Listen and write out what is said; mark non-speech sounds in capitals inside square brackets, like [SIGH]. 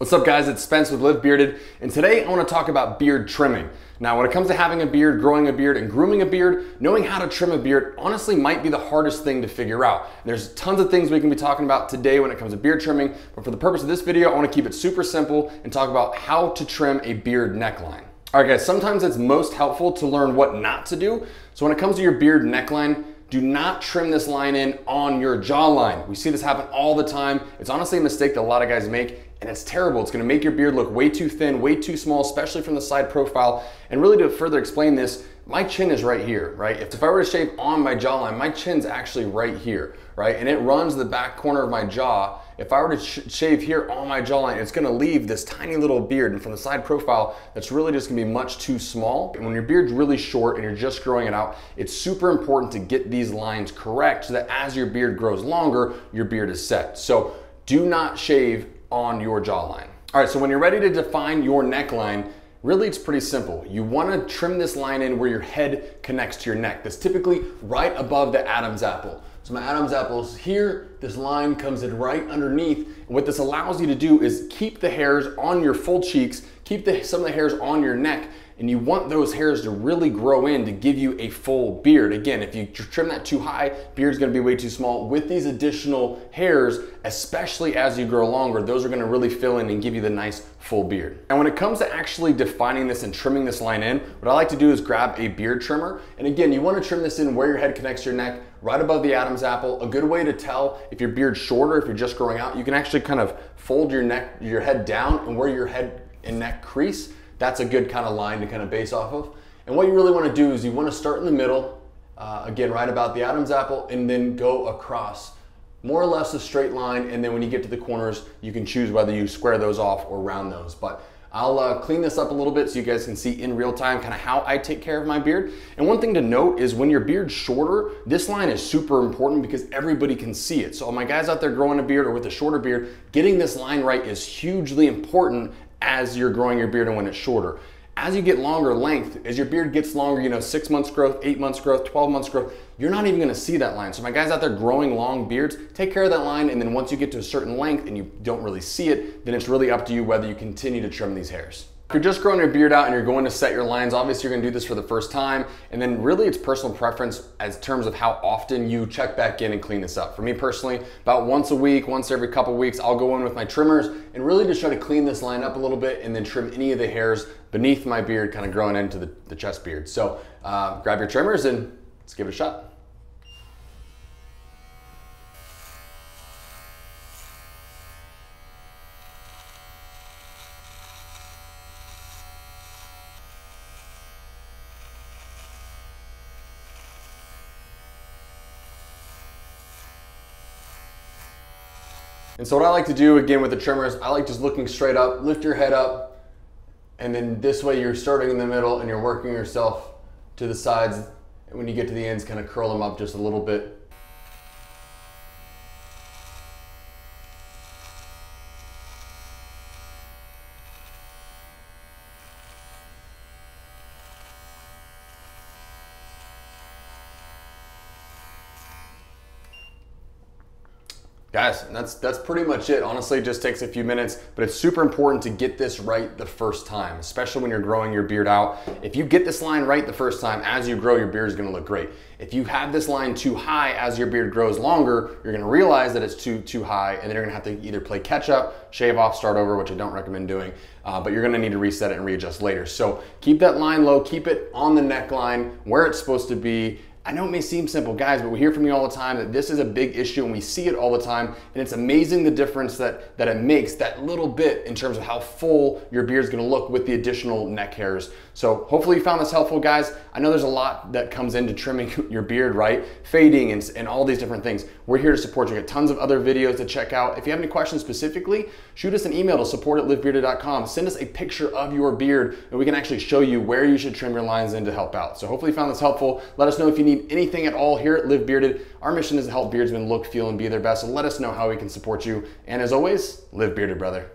What's up guys, it's Spence with Live Bearded, and today I wanna to talk about beard trimming. Now when it comes to having a beard, growing a beard, and grooming a beard, knowing how to trim a beard honestly might be the hardest thing to figure out. There's tons of things we can be talking about today when it comes to beard trimming, but for the purpose of this video, I wanna keep it super simple and talk about how to trim a beard neckline. All right guys, sometimes it's most helpful to learn what not to do. So when it comes to your beard neckline, do not trim this line in on your jawline. We see this happen all the time. It's honestly a mistake that a lot of guys make and it's terrible. It's gonna make your beard look way too thin, way too small, especially from the side profile. And really to further explain this, my chin is right here, right? If I were to shave on my jawline, my chin's actually right here, right? And it runs the back corner of my jaw. If I were to sh shave here on my jawline, it's gonna leave this tiny little beard and from the side profile, that's really just gonna be much too small. And when your beard's really short and you're just growing it out, it's super important to get these lines correct so that as your beard grows longer, your beard is set. So do not shave on your jawline. All right, so when you're ready to define your neckline, really it's pretty simple. You wanna trim this line in where your head connects to your neck. That's typically right above the Adam's apple. So my Adam's apple is here, this line comes in right underneath. And what this allows you to do is keep the hairs on your full cheeks, keep the, some of the hairs on your neck, and you want those hairs to really grow in to give you a full beard. Again, if you trim that too high, beard's gonna be way too small. With these additional hairs, especially as you grow longer, those are gonna really fill in and give you the nice full beard. And when it comes to actually defining this and trimming this line in, what I like to do is grab a beard trimmer. And again, you wanna trim this in where your head connects your neck, right above the Adam's apple. A good way to tell if your beard's shorter, if you're just growing out, you can actually kind of fold your neck, your head down and where your head and neck crease, that's a good kind of line to kind of base off of. And what you really want to do is you want to start in the middle, uh, again, right about the Adam's apple, and then go across. More or less a straight line, and then when you get to the corners, you can choose whether you square those off or round those. But I'll uh, clean this up a little bit so you guys can see in real time kind of how I take care of my beard. And one thing to note is when your beard's shorter, this line is super important because everybody can see it. So all my guys out there growing a beard or with a shorter beard, getting this line right is hugely important as you're growing your beard and when it's shorter. As you get longer length, as your beard gets longer, you know, six months growth, eight months growth, 12 months growth, you're not even gonna see that line. So my guys out there growing long beards, take care of that line. And then once you get to a certain length and you don't really see it, then it's really up to you whether you continue to trim these hairs. If you're just growing your beard out and you're going to set your lines, obviously you're gonna do this for the first time. And then really it's personal preference as terms of how often you check back in and clean this up. For me personally, about once a week, once every couple weeks, I'll go in with my trimmers and really just try to clean this line up a little bit and then trim any of the hairs beneath my beard kind of growing into the, the chest beard. So uh, grab your trimmers and let's give it a shot. And so what I like to do again with the trimmers, I like just looking straight up, lift your head up, and then this way you're starting in the middle and you're working yourself to the sides. And when you get to the ends, kind of curl them up just a little bit. Guys, that's that's pretty much it. Honestly, it just takes a few minutes, but it's super important to get this right the first time, especially when you're growing your beard out. If you get this line right the first time, as you grow, your beard is gonna look great. If you have this line too high as your beard grows longer, you're gonna realize that it's too too high, and then you're gonna have to either play catch up, shave off, start over, which I don't recommend doing, uh, but you're gonna need to reset it and readjust later. So keep that line low, keep it on the neckline where it's supposed to be, I know it may seem simple, guys, but we hear from you all the time that this is a big issue and we see it all the time. And it's amazing the difference that, that it makes, that little bit in terms of how full your beard is gonna look with the additional neck hairs. So hopefully you found this helpful, guys. I know there's a lot that comes into trimming [LAUGHS] your beard, right? Fading and, and all these different things. We're here to support you. We got tons of other videos to check out. If you have any questions specifically, shoot us an email to support at livebearded.com. Send us a picture of your beard and we can actually show you where you should trim your lines in to help out. So hopefully you found this helpful. Let us know if you need need anything at all here at Live Bearded, our mission is to help beardsmen look, feel, and be their best. So let us know how we can support you. And as always, live bearded, brother.